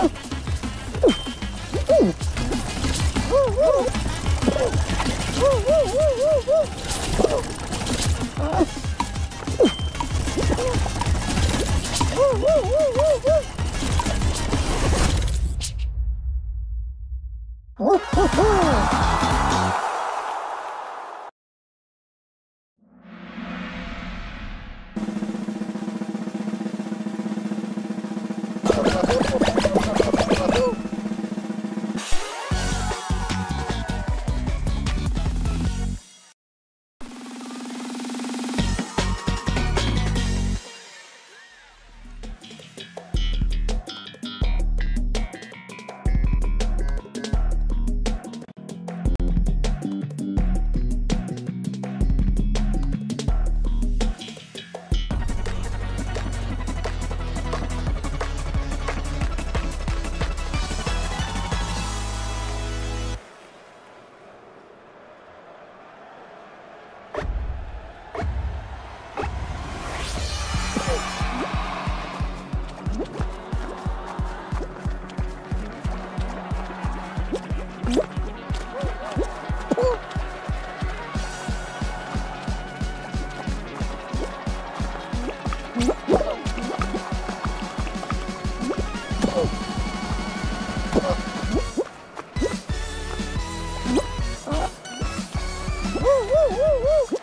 Oh. Ooh,